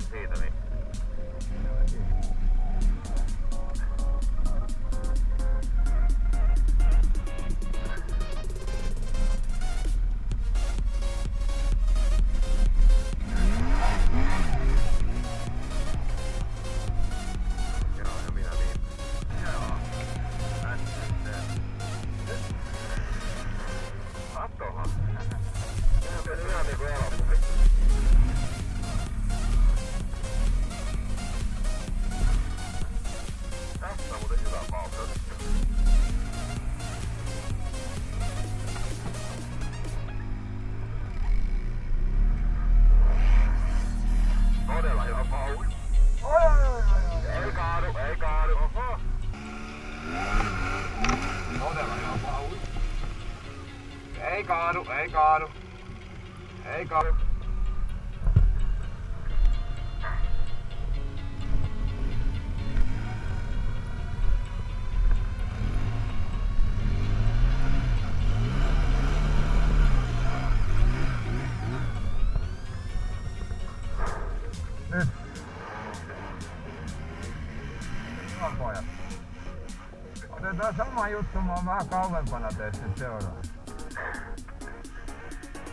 siitä niin. Ei kaadu, ei kaadu. Ei kaadu. Nyt. Hyvä pojat. Otetaan sama juttu, mä oon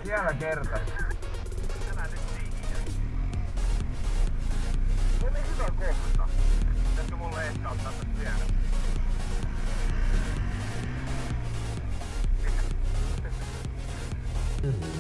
Siellä kerta. Se on hyvä kohta. Pitäisikö mulle ehkä ottaa tästä? Mm-hmm.